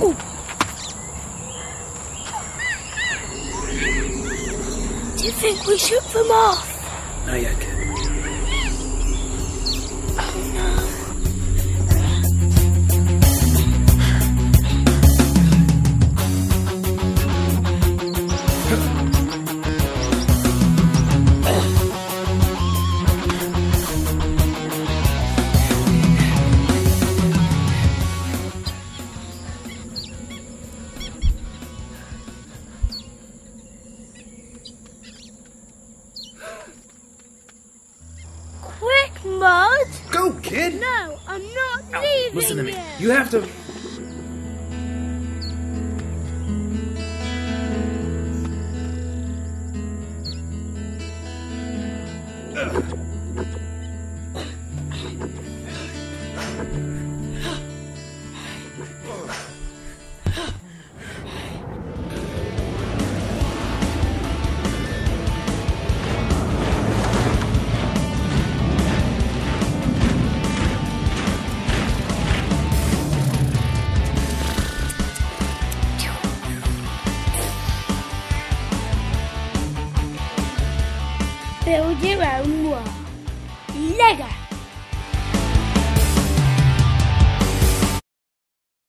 Do you think we should them off? No, you can. Kid! No, I'm not leaving Listen to me. yet. You have to. Build your own wall. Lego.